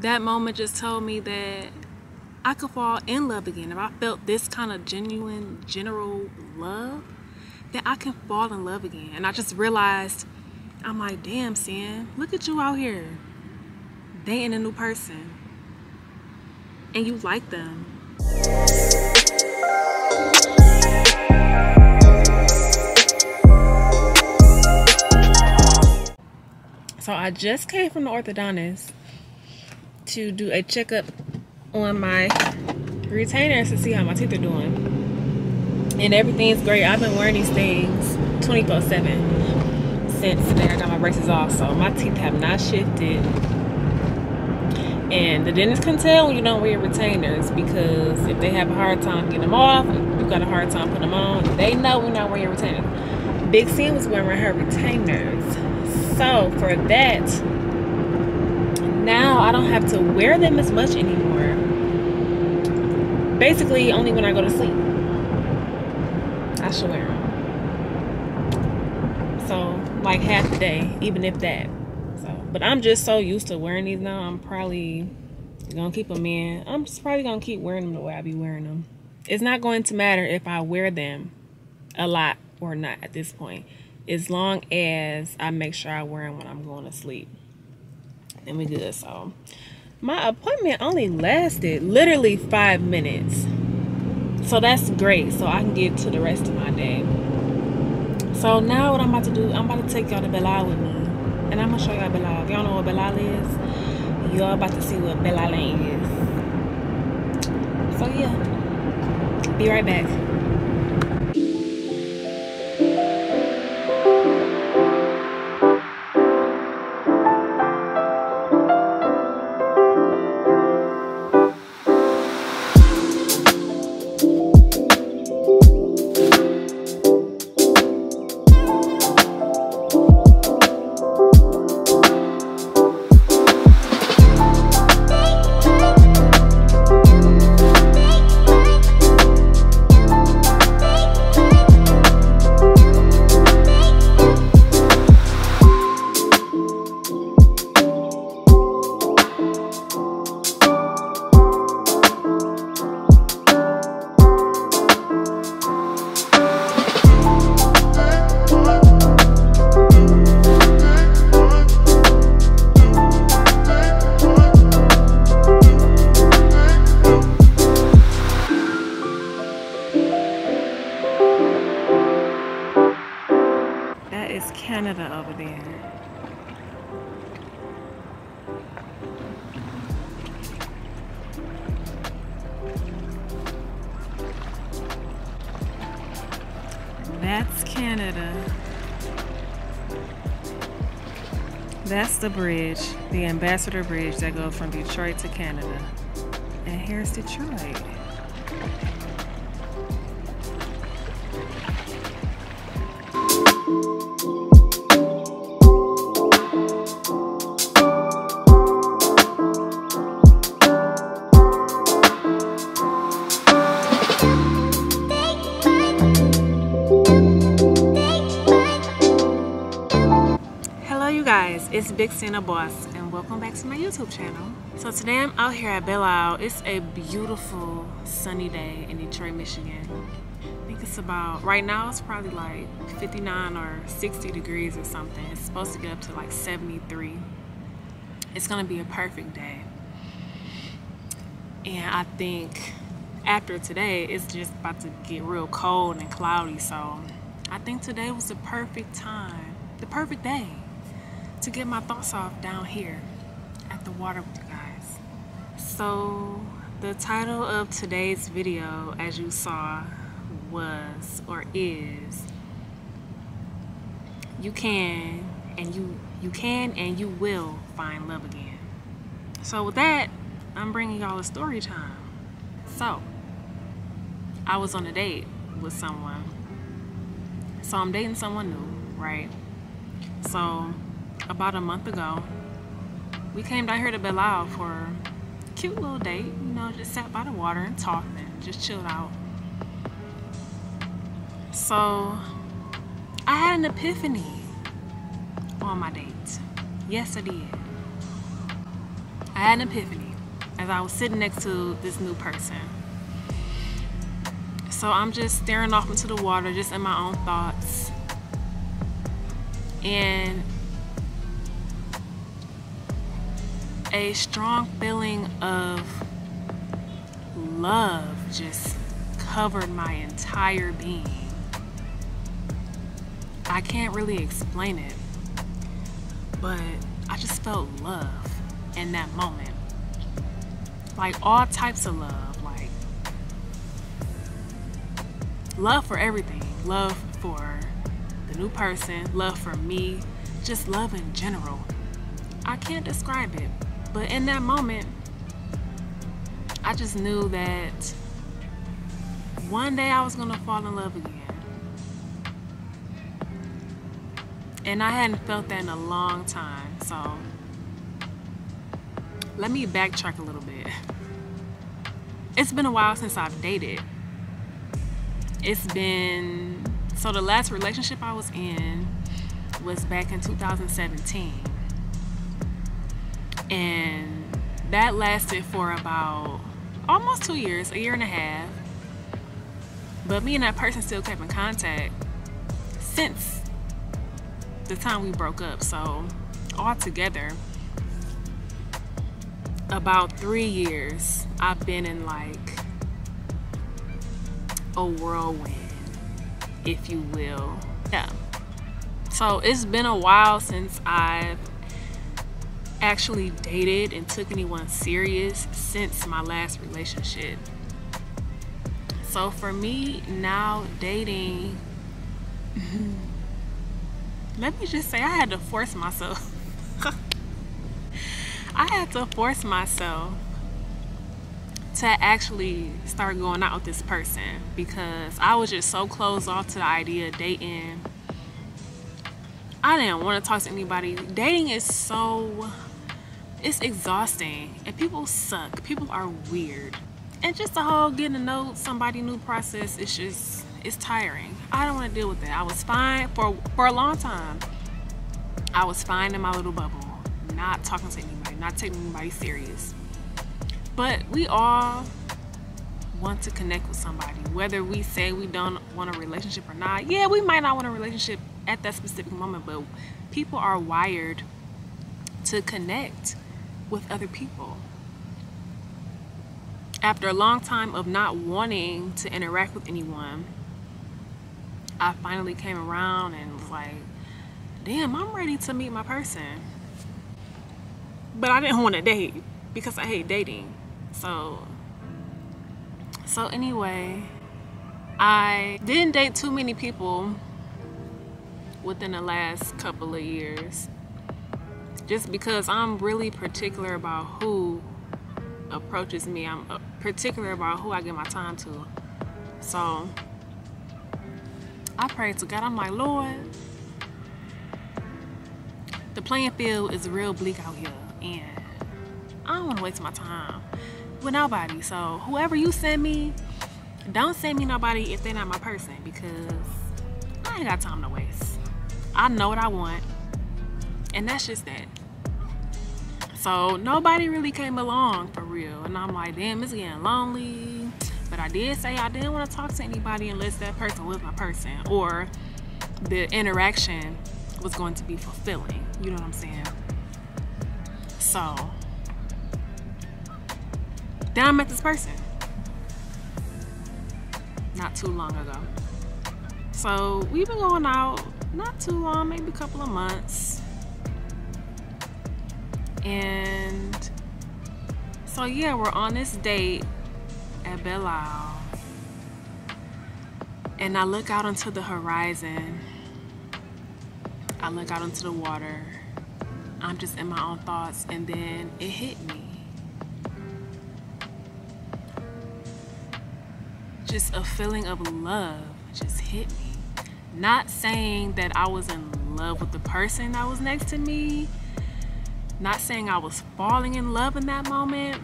that moment just told me that I could fall in love again. If I felt this kind of genuine, general love, that I can fall in love again. And I just realized, I'm like, damn, Cyn, look at you out here dating a new person. And you like them. So I just came from the orthodontist to do a checkup on my retainers to see how my teeth are doing. And everything's great. I've been wearing these things 24 7 since the day I got my braces off. So my teeth have not shifted. And the dentist can tell when you don't wear retainers because if they have a hard time getting them off, you've got a hard time putting them on. They know we're not wearing retainers. Big C was wearing her retainers. So for that, now I don't have to wear them as much anymore. Basically, only when I go to sleep. I should wear them. So, like half the day, even if that. So, but I'm just so used to wearing these now. I'm probably gonna keep them in. I'm just probably gonna keep wearing them the way I be wearing them. It's not going to matter if I wear them a lot or not at this point, as long as I make sure I wear them when I'm going to sleep and we good. So my appointment only lasted literally five minutes. So that's great. So I can get to the rest of my day. So now what I'm about to do, I'm about to take y'all to Belle with me. And I'm gonna show y'all. If y'all know what Belle is, y'all about to see what Belle is. So yeah. Be right back. Canada over there. That's Canada. That's the bridge, the Ambassador Bridge that goes from Detroit to Canada. And here's Detroit. It's Big Cynthia Boss and welcome back to my YouTube channel. So today I'm out here at Belle Isle. It's a beautiful sunny day in Detroit, Michigan. I think it's about, right now it's probably like 59 or 60 degrees or something. It's supposed to get up to like 73. It's gonna be a perfect day. And I think after today, it's just about to get real cold and cloudy. So I think today was the perfect time, the perfect day to get my thoughts off down here at the water with you guys. So the title of today's video, as you saw, was or is you can and you you can and you will find love again. So with that, I'm bringing y'all a story time. So I was on a date with someone. So I'm dating someone new, right? So about a month ago, we came down here to Belle Isle for a cute little date. You know, just sat by the water and talked and just chilled out. So I had an epiphany on my date. Yes, I did. I had an epiphany as I was sitting next to this new person. So I'm just staring off into the water, just in my own thoughts. And a strong feeling of love just covered my entire being. I can't really explain it, but I just felt love in that moment. Like all types of love, like love for everything, love for the new person, love for me, just love in general. I can't describe it, but in that moment, I just knew that one day I was gonna fall in love again. And I hadn't felt that in a long time, so let me backtrack a little bit. It's been a while since I've dated. It's been, so the last relationship I was in was back in 2017. And that lasted for about almost two years, a year and a half. But me and that person still kept in contact since the time we broke up. So altogether, about three years, I've been in like a whirlwind, if you will. Yeah. So it's been a while since I've actually dated and took anyone serious since my last relationship. So for me now dating hmm, let me just say I had to force myself. I had to force myself to actually start going out with this person because I was just so closed off to the idea of dating. I didn't want to talk to anybody. Dating is so it's exhausting and people suck. People are weird. And just the whole getting to know somebody new process is just it's tiring. I don't want to deal with that. I was fine for for a long time. I was fine in my little bubble, not talking to anybody, not taking anybody serious. But we all want to connect with somebody, whether we say we don't want a relationship or not. Yeah, we might not want a relationship at that specific moment, but people are wired to connect with other people. After a long time of not wanting to interact with anyone, I finally came around and was like, damn, I'm ready to meet my person. But I didn't want to date because I hate dating. So, so anyway, I didn't date too many people within the last couple of years just because I'm really particular about who approaches me. I'm uh, particular about who I give my time to. So I pray to God. I'm like, Lord, the playing field is real bleak out here, and I don't want to waste my time with nobody. So whoever you send me, don't send me nobody if they're not my person because I ain't got time to waste. I know what I want, and that's just that. So nobody really came along for real. And I'm like, damn, it's getting lonely. But I did say I didn't want to talk to anybody unless that person was my person or the interaction was going to be fulfilling. You know what I'm saying? So then I met this person not too long ago. So we've been going out not too long, maybe a couple of months and so yeah, we're on this date at Belle Isle. And I look out onto the horizon. I look out into the water. I'm just in my own thoughts and then it hit me. Just a feeling of love just hit me. Not saying that I was in love with the person that was next to me not saying I was falling in love in that moment.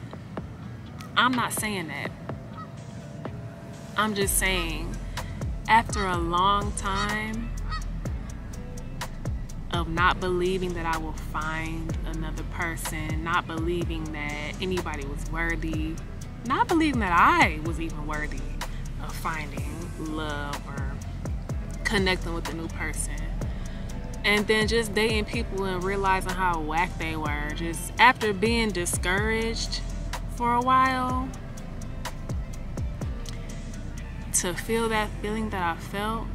I'm not saying that. I'm just saying after a long time of not believing that I will find another person, not believing that anybody was worthy, not believing that I was even worthy of finding love or connecting with a new person. And then just dating people and realizing how whack they were. Just after being discouraged for a while, to feel that feeling that I felt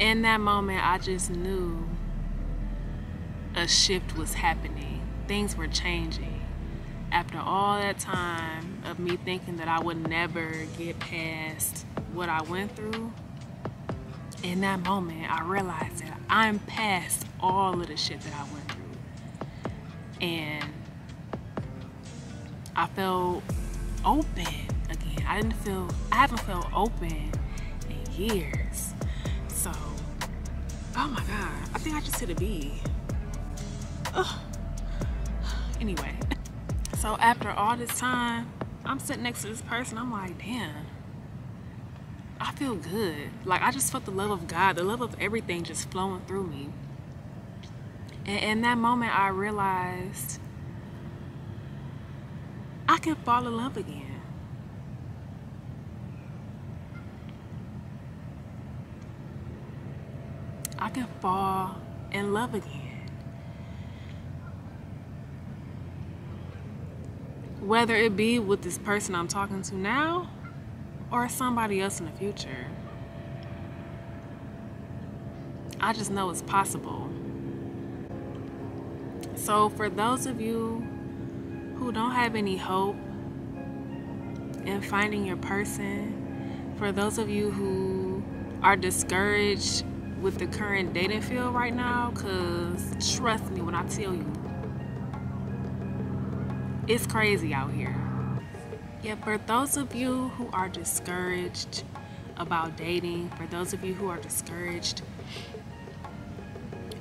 in that moment, I just knew a shift was happening. Things were changing. After all that time of me thinking that I would never get past what I went through, in that moment, I realized that I'm past all of the shit that I went through. And I felt open again. I didn't feel, I haven't felt open in years. So, oh my God, I think I just hit a B. Ugh. Anyway, so after all this time, I'm sitting next to this person. I'm like, damn, I feel good. Like, I just felt the love of God, the love of everything just flowing through me. And in that moment, I realized I can fall in love again. I can fall in love again. Whether it be with this person I'm talking to now or somebody else in the future. I just know it's possible. So, for those of you who don't have any hope in finding your person, for those of you who are discouraged with the current dating field right now because trust me when I tell you, it's crazy out here. Yeah, for those of you who are discouraged about dating, for those of you who are discouraged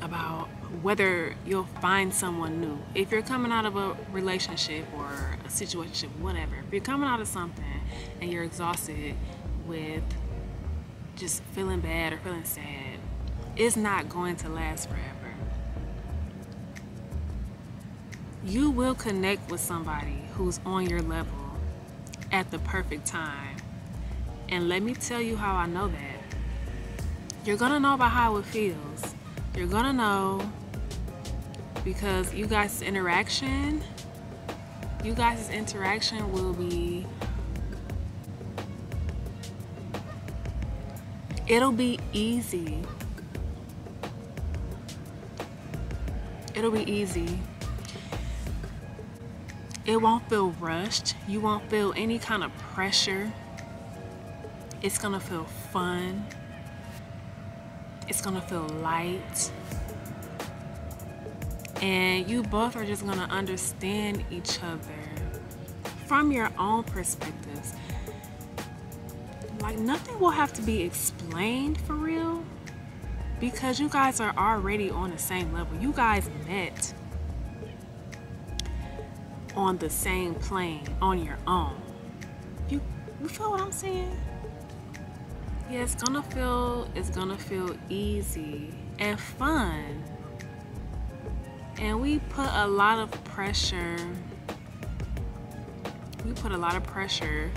about whether you'll find someone new, if you're coming out of a relationship or a situation, whatever, if you're coming out of something and you're exhausted with just feeling bad or feeling sad, it's not going to last forever. You will connect with somebody who's on your level at the perfect time. And let me tell you how I know that. You're gonna know about how it feels. You're gonna know because you guys' interaction, you guys' interaction will be it'll be easy It'll be easy. It won't feel rushed. You won't feel any kind of pressure. It's gonna feel fun. It's gonna feel light. And you both are just gonna understand each other from your own perspectives. Like nothing will have to be explained for real because you guys are already on the same level. You guys met on the same plane on your own. You you feel what I'm saying? Yeah, it's gonna feel it's gonna feel easy and fun. And we put a lot of pressure. We put a lot of pressure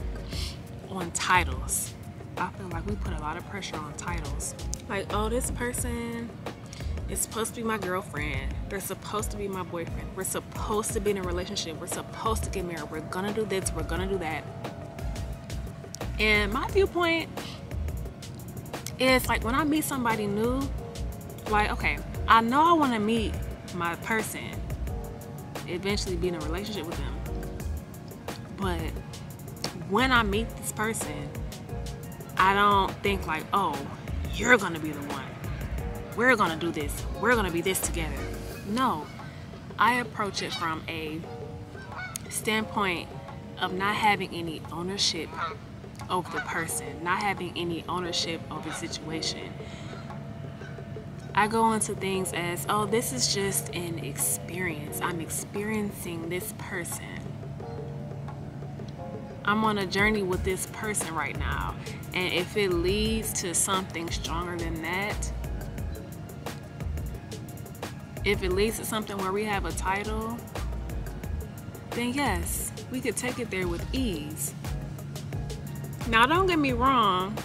on titles. I feel like we put a lot of pressure on titles. Like, oh, this person is supposed to be my girlfriend. They're supposed to be my boyfriend. We're supposed to be in a relationship. We're supposed to get married. We're gonna do this. We're gonna do that. And my viewpoint is like when I meet somebody new, like, okay, I know I wanna meet my person, eventually be in a relationship with them. But when I meet this person, I don't think like, oh, you're gonna be the one. We're gonna do this. We're gonna be this together. No, I approach it from a standpoint of not having any ownership over the person, not having any ownership over the situation. I go into things as, oh, this is just an experience. I'm experiencing this person. I'm on a journey with this person right now. And if it leads to something stronger than that, if it leads to something where we have a title, then yes, we could take it there with ease. Now, don't get me wrong,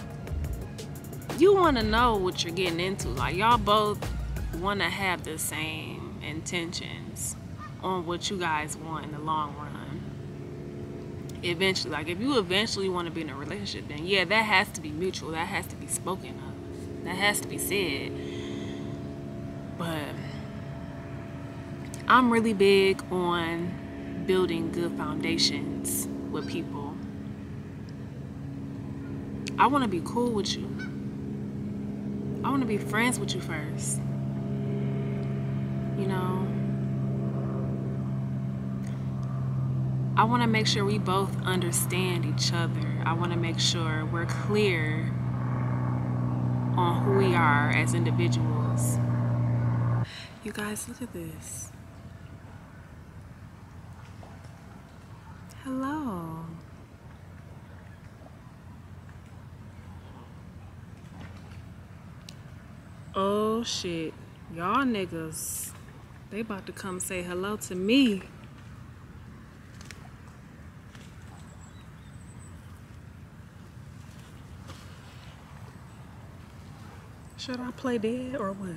you want to know what you're getting into. Like, y'all both want to have the same intentions on what you guys want in the long run. Eventually, like, if you eventually want to be in a relationship, then yeah, that has to be mutual, that has to be spoken of, that has to be said. But I'm really big on building good foundations with people. I want to be cool with you. I want to be friends with you first. You know, I want to make sure we both understand each other. I want to make sure we're clear on who we are as individuals. You guys, look at this. Hello. Shit. Y'all niggas, they about to come say hello to me. Should I play dead or what?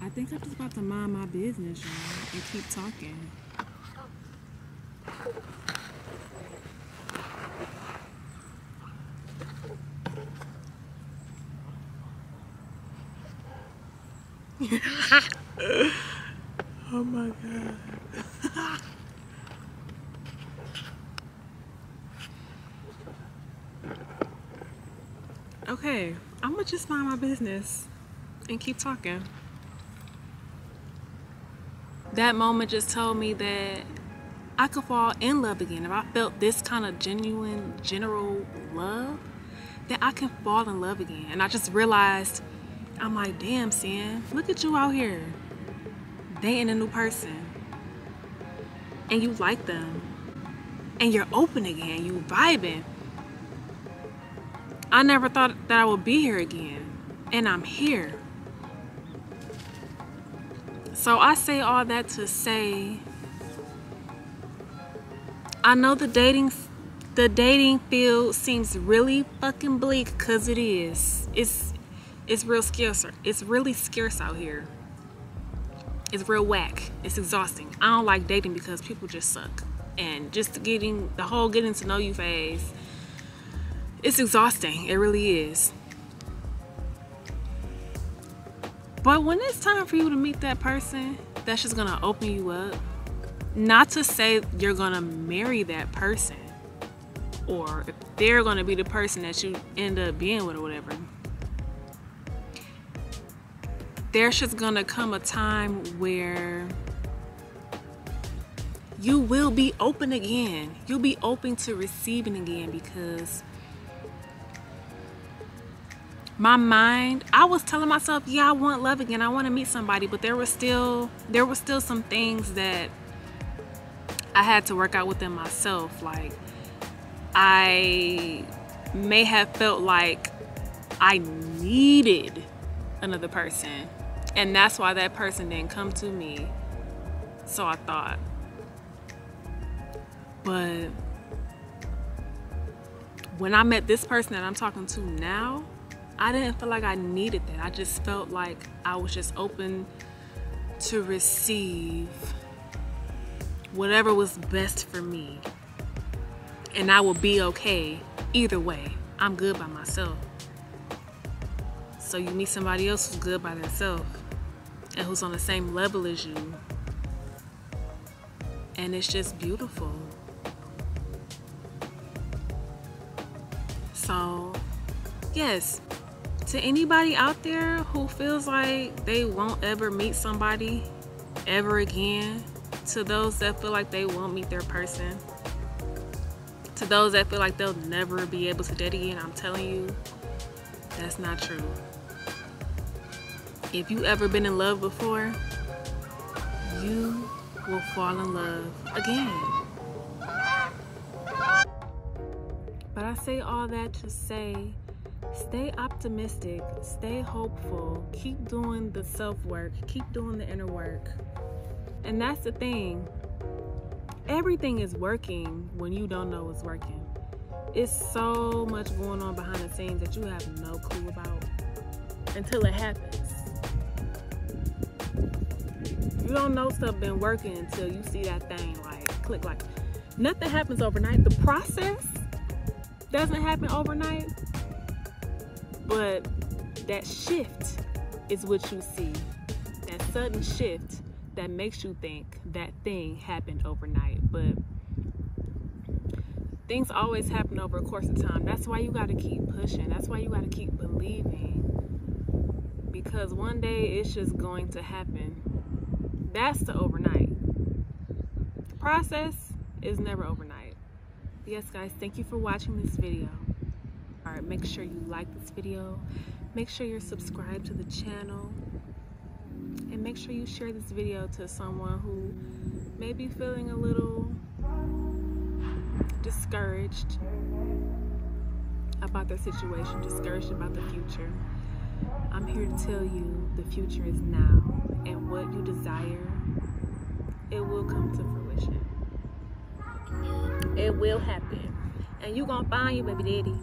I think I'm just about to mind my business, y'all, keep talking. oh my god. okay, I'm gonna just mind my business and keep talking that moment just told me that I could fall in love again. If I felt this kind of genuine, general love, then I can fall in love again. And I just realized, I'm like, damn, Cyn, look at you out here dating a new person. And you like them. And you're open again, you vibing. I never thought that I would be here again. And I'm here. So I say all that to say I know the dating the dating field seems really fucking bleak cuz it is. It's it's real scarce. It's really scarce out here. It's real whack. It's exhausting. I don't like dating because people just suck. And just getting the whole getting to know you phase it's exhausting. It really is. But when it's time for you to meet that person, that's just gonna open you up. Not to say you're gonna marry that person or if they're gonna be the person that you end up being with or whatever. There's just gonna come a time where you will be open again. You'll be open to receiving again because my mind i was telling myself yeah i want love again. I want to meet somebody. But there was still there were still some things that i had to work out within myself. Like i may have felt like i needed another person. And that's why that person didn't come to me. So i thought. But when i met this person that i'm talking to now I didn't feel like I needed that. I just felt like I was just open to receive whatever was best for me. And I will be okay either way. I'm good by myself. So you meet somebody else who's good by themselves and who's on the same level as you. And it's just beautiful. So, yes, to anybody out there who feels like they won't ever meet somebody ever again, to those that feel like they won't meet their person, to those that feel like they'll never be able to date again, I'm telling you, that's not true. If you ever been in love before, you will fall in love again. But I say all that to say stay optimistic, stay hopeful, keep doing the self work, keep doing the inner work. And that's the thing. Everything is working when you don't know it's working. It's so much going on behind the scenes that you have no clue about until it happens. You don't know stuff been working until you see that thing like click like nothing happens overnight. The process doesn't happen overnight but that shift is what you see. That sudden shift that makes you think that thing happened overnight. But things always happen over a course of time. That's why you got to keep pushing. That's why you got to keep believing. Because one day it's just going to happen. That's the overnight. The process is never overnight. Yes, guys, thank you for watching this video make sure you like this video. Make sure you're subscribed to the channel. And make sure you share this video to someone who may be feeling a little discouraged about their situation discouraged about the future. I'm here to tell you the future is now and what you desire it will come to fruition. It will happen. And you gonna find your baby daddy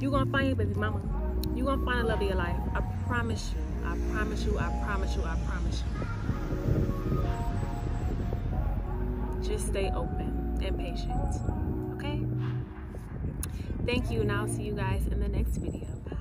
you gonna find your baby mama. You're gonna find the love of your life. I promise you. I promise you. I promise you. I promise you. Just stay open and patient. Okay? Thank you, and I'll see you guys in the next video. Bye.